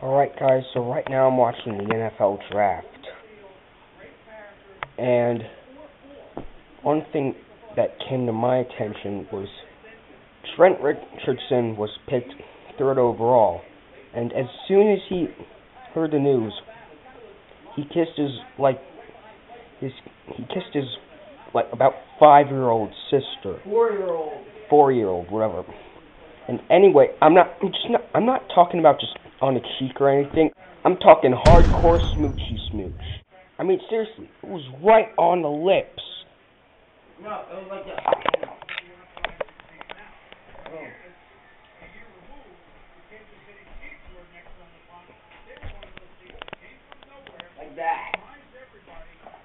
Alright guys, so right now I'm watching the NFL draft. And one thing that came to my attention was Trent Richardson was picked third overall. And as soon as he heard the news, he kissed his like his he kissed his like about five year old sister. Four year old. Four year old, whatever. And anyway, I'm not I'm just not I'm not talking about just on the cheek or anything. I'm talking hardcore smoochy smooch. I mean, seriously, it was right on the lips. No, it was like that. Like that.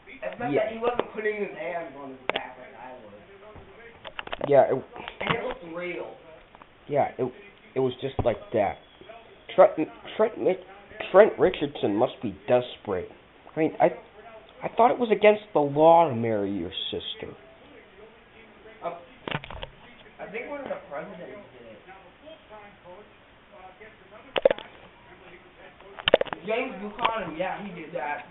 Except Yeah. that he wasn't putting his hands on his back like I was. Yeah, it, And it looked real. yeah, it it was just like that. Trent Trent Trent Richardson must be desperate. I mean, I I thought it was against the law to marry your sister. Um, I think one of the presidents did it. James Buchanan, yeah, he did that.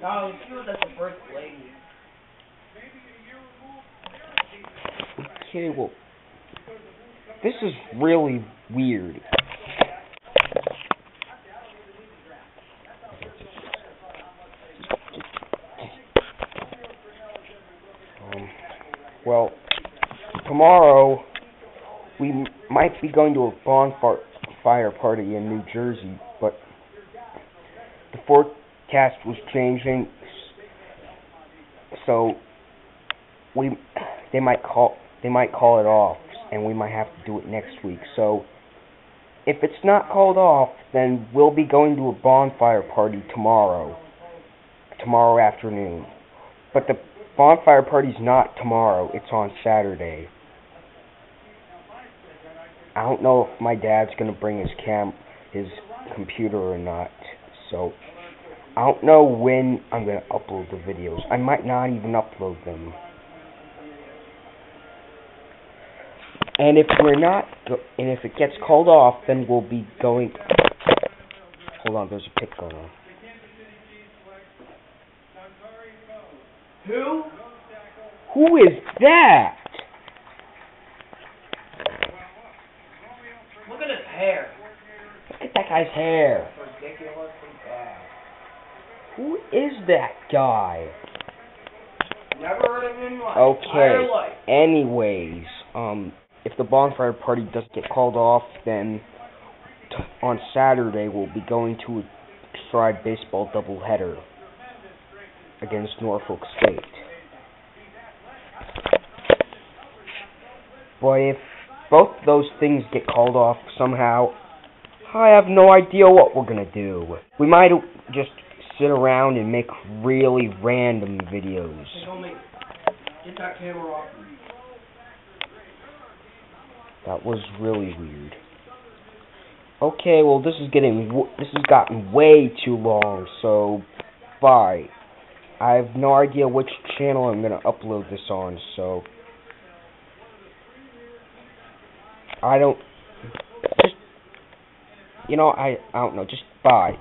No, she was like the first lady. Okay, well, this is really weird. Um, well, tomorrow we might be going to a bonfire party in New Jersey, but the forecast was changing, so we they might call they might call it off and we might have to do it next week. So if it's not called off, then we'll be going to a bonfire party tomorrow. Tomorrow afternoon. But the bonfire party's not tomorrow, it's on Saturday. I don't know if my dad's going to bring his cam his computer or not. So I don't know when I'm going to upload the videos. I might not even upload them. And if we're not, and if it gets called off, then we'll be going. Hold on, there's a pick going on. Who? Who is that? Look at his hair. Look at that guy's hair. Who is that guy? Never heard of him in my Okay. life. Anyways, um, if the bonfire party does get called off, then t- on Saturday we'll be going to a Stride baseball doubleheader against Norfolk State. But if both those things get called off somehow, I have no idea what we're gonna do. We might just sit around and make really random videos. Get that camera off. That was really weird. Okay, well this is getting this has gotten way too long, so bye. I have no idea which channel I'm gonna upload this on, so I don't just you know I I don't know, just bye.